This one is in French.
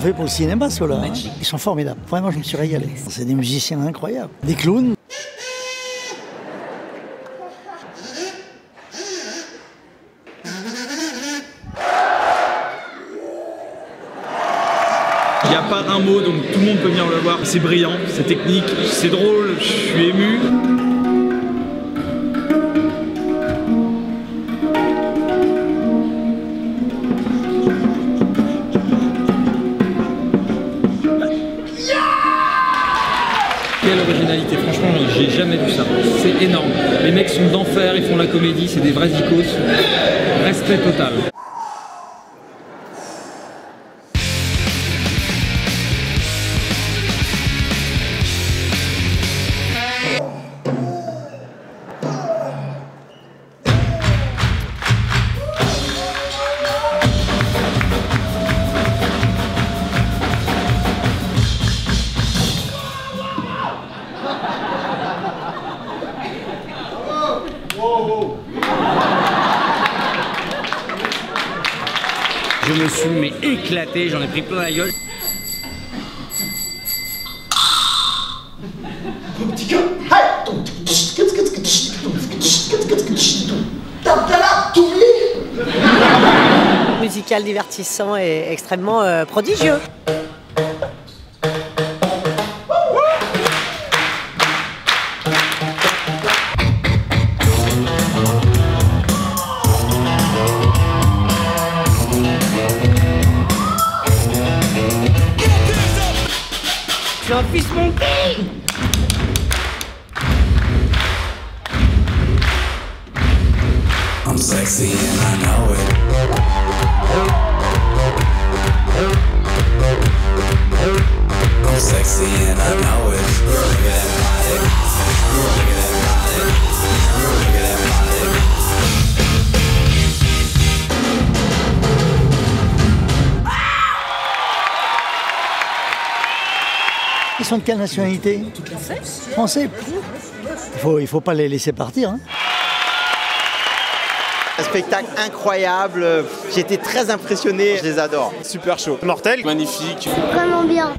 fait pour le cinéma, ceux-là. hein. Ils sont formidables. Vraiment, je me suis régalé. C'est des musiciens incroyables. Des clowns. Il n'y a pas un mot, donc tout le monde peut venir le voir. C'est brillant, c'est technique, c'est drôle, je suis ému. Quelle originalité, franchement, j'ai jamais vu ça. C'est énorme. Les mecs sont d'enfer, ils font la comédie, c'est des vrais icos. Respect total. Je me suis mais éclaté, j'en ai pris plein la gueule. musical divertissant et extrêmement euh, prodigieux. I'm sexy and I know it. I'm sexy and I know it. Look at that body. Look at Ils sont de quelle nationalité Français. Il faut, il faut pas les laisser partir. hein. Un spectacle incroyable, j'ai été très impressionné, je les adore. Super chaud. Mortel. Magnifique. Vraiment bien.